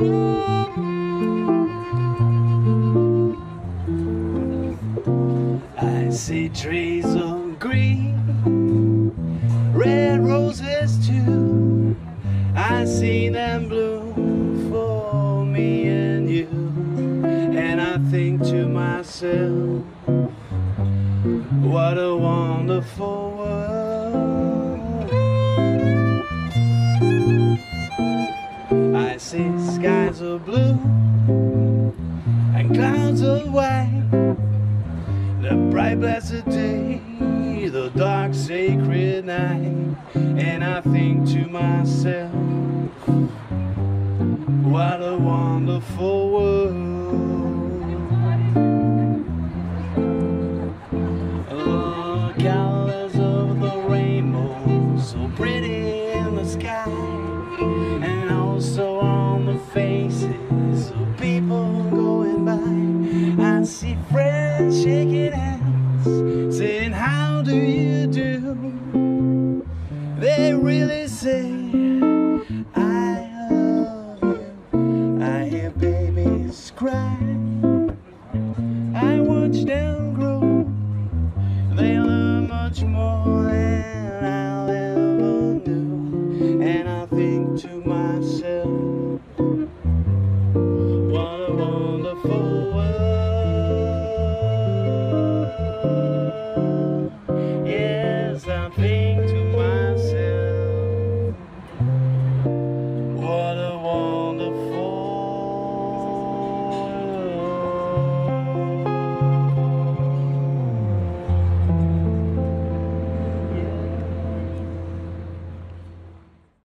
I see trees of green, red roses too. I see them bloom for me and you, and I think to myself, what a wonderful world. I see skies are blue and clouds are white. The bright blessed day, the dark sacred night, and I think to myself, what a wonderful world. Colors of the rainbow, so pretty in the sky, and also faces of people going by. I see friends shaking hands, saying, How do you do? They really say, I love you. I hear babies cry.